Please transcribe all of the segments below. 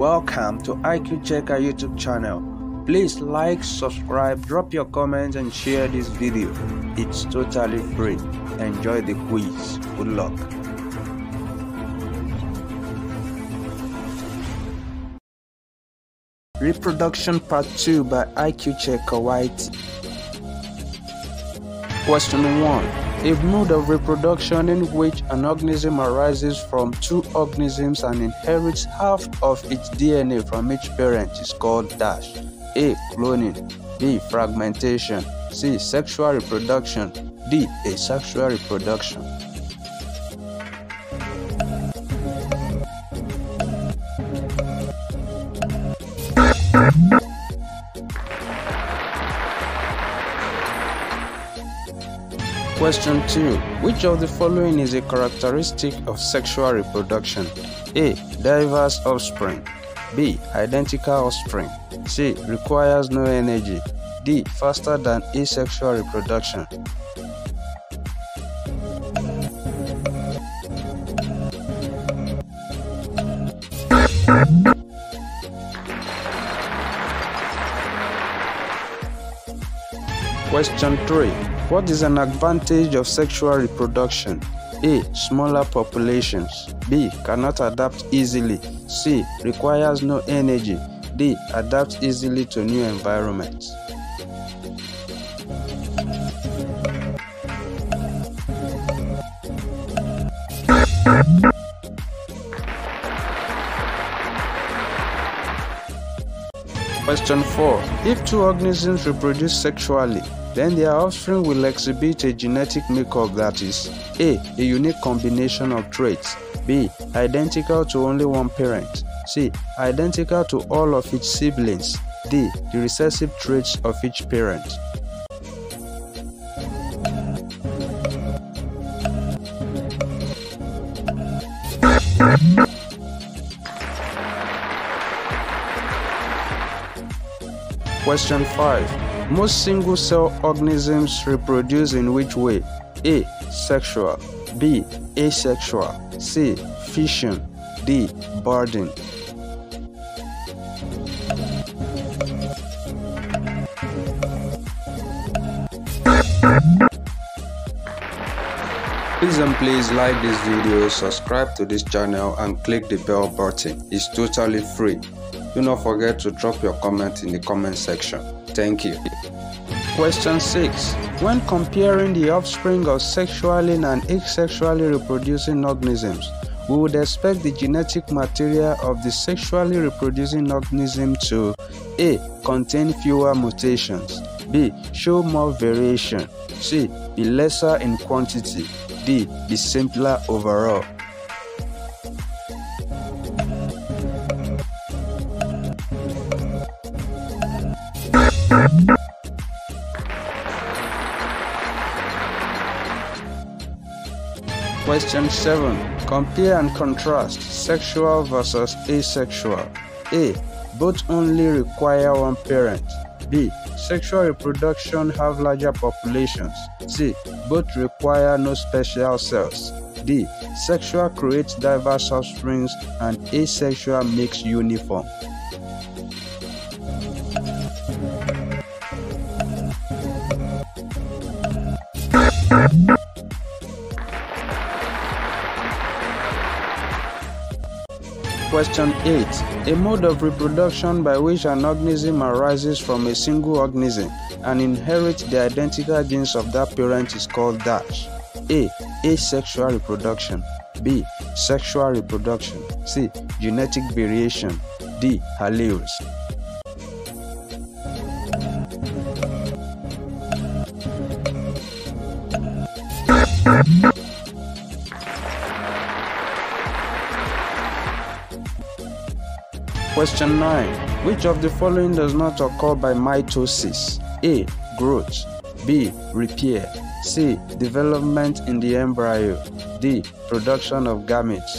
Welcome to IQ Checker YouTube channel. Please like, subscribe, drop your comments and share this video. It's totally free. Enjoy the quiz. Good luck. Reproduction Part 2 by IQ Checker YT. Question 1. A mode of reproduction in which an organism arises from two organisms and inherits half of its DNA from each parent is called dash. A. Cloning B. Fragmentation C. Sexual reproduction D. Asexual reproduction Question 2. Which of the following is a characteristic of sexual reproduction? A. Diverse offspring. B. Identical offspring. C. Requires no energy. D. Faster than asexual reproduction. Question 3. What is an advantage of sexual reproduction? A. Smaller populations. B. Cannot adapt easily. C. Requires no energy. D. Adapts easily to new environments. Question 4. If two organisms reproduce sexually, then their offspring will exhibit a genetic makeup that is A. A unique combination of traits, B. Identical to only one parent, C. Identical to all of its siblings, D. The recessive traits of each parent. Question 5. Most single cell organisms reproduce in which way? A. Sexual B. Asexual C. Fission D. Budding Please and please like this video, subscribe to this channel and click the bell button. It's totally free. Do not forget to drop your comment in the comment section. Thank you. Question 6. When comparing the offspring of sexually and asexually reproducing organisms, we would expect the genetic material of the sexually reproducing organism to A. Contain fewer mutations B. Show more variation C. Be lesser in quantity D. Be simpler overall Question 7. Compare and contrast sexual versus asexual. A. Both only require one parent. B. Sexual reproduction have larger populations. C. Both require no special cells. D. Sexual creates diverse offsprings and asexual makes uniform. Question 8. A mode of reproduction by which an organism arises from a single organism and inherits the identical genes of that parent is called dash. A. Asexual reproduction. B. Sexual reproduction. C. Genetic variation. D. Alleles. Question 9. Which of the following does not occur by mitosis? A. Growth. B. Repair. C. Development in the embryo. D. Production of gametes.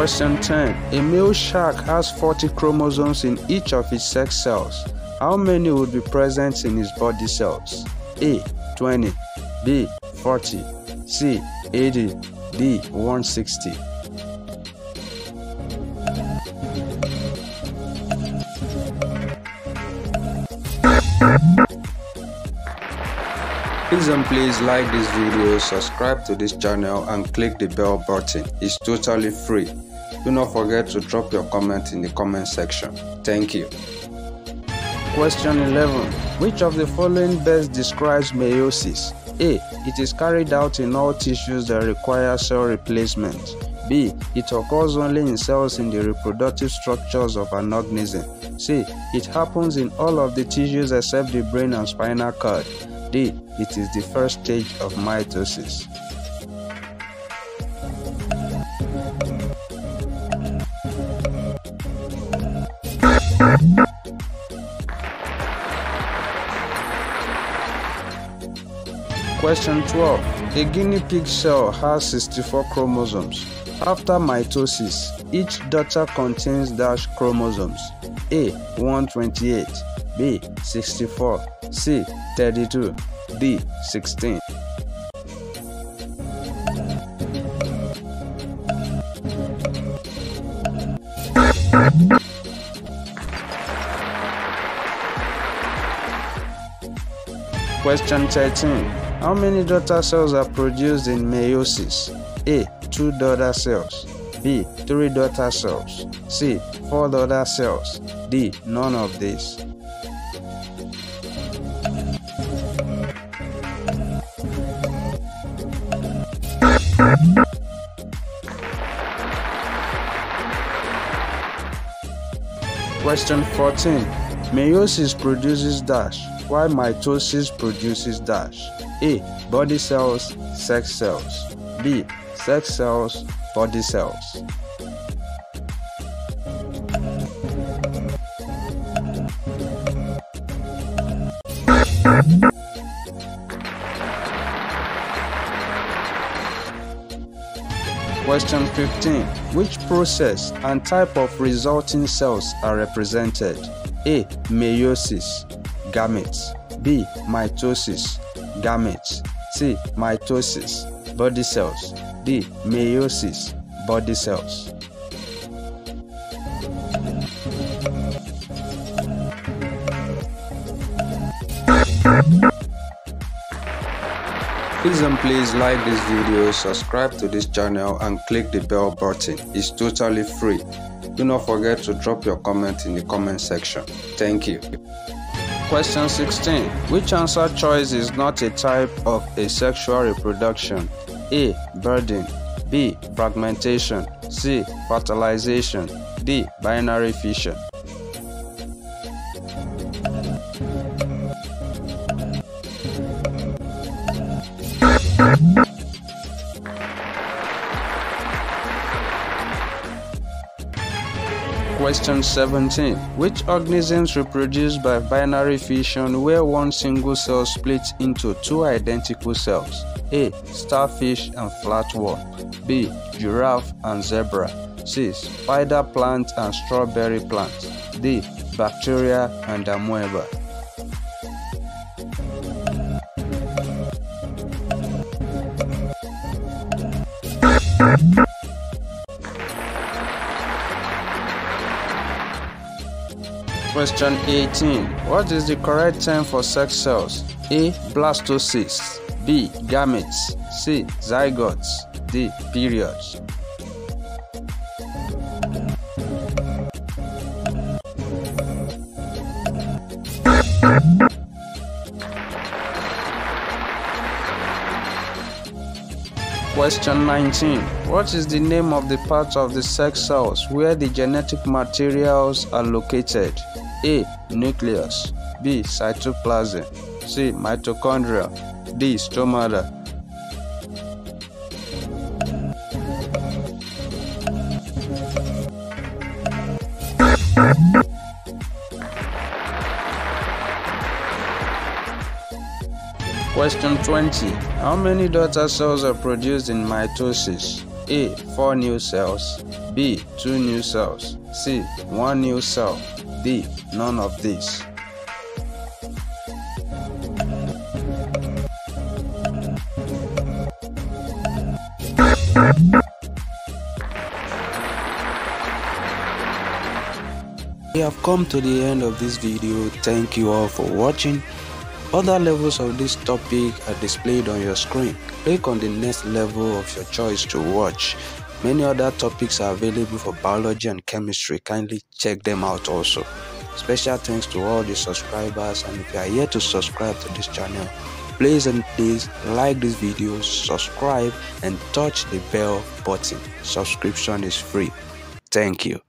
Question 10. A male shark has 40 chromosomes in each of its sex cells. How many would be present in his body cells? A. 20 B. 40 C. 80 D. 160 Please and please like this video, subscribe to this channel and click the bell button. It's totally free. Do not forget to drop your comment in the comment section. Thank you. Question 11. Which of the following best describes meiosis? A. It is carried out in all tissues that require cell replacement. B. It occurs only in cells in the reproductive structures of an organism. C. It happens in all of the tissues except the brain and spinal cord. D. It is the first stage of mitosis. Question 12. A guinea pig cell has 64 chromosomes. After mitosis, each daughter contains dash chromosomes. A. 128 B. 64 C. 32 D. 16 Question 13. How many daughter cells are produced in meiosis? A. 2 daughter cells. B. 3 daughter cells. C. 4 daughter cells. D. None of these. Question 14. Meiosis produces dash, while mitosis produces dash. A. Body cells, sex cells. B. Sex cells, body cells. Question 15. Which process and type of resulting cells are represented? A. Meiosis, gametes. B. Mitosis, gametes. C. Mitosis, body cells. D. Meiosis, body cells. Please and please like this video, subscribe to this channel and click the bell button. It's totally free. Do not forget to drop your comment in the comment section. Thank you. Question 16. Which answer choice is not a type of asexual reproduction? A. Budding B. Fragmentation C. Fertilization D. Binary fission Question 17. Which organisms reproduce by binary fission where one single cell splits into two identical cells? A. Starfish and flatworm. B. Giraffe and zebra. C. Spider plant and strawberry plant. D. Bacteria and amoeba. Question 18. What is the correct term for sex cells? A. Blastocysts B. Gametes C. Zygotes D. Periods Question 19. What is the name of the part of the sex cells where the genetic materials are located? A. Nucleus B. Cytoplasm C. Mitochondria D. Stomata Question 20. How many daughter cells are produced in mitosis? A. 4 new cells. B. Two new cells. C. One new cell. D. None of these. We have come to the end of this video. Thank you all for watching. Other levels of this topic are displayed on your screen. Click on the next level of your choice to watch. Many other topics are available for biology and chemistry. Kindly check them out also. Special thanks to all the subscribers and if you are yet to subscribe to this channel, please and please like this video, subscribe and touch the bell button. Subscription is free. Thank you.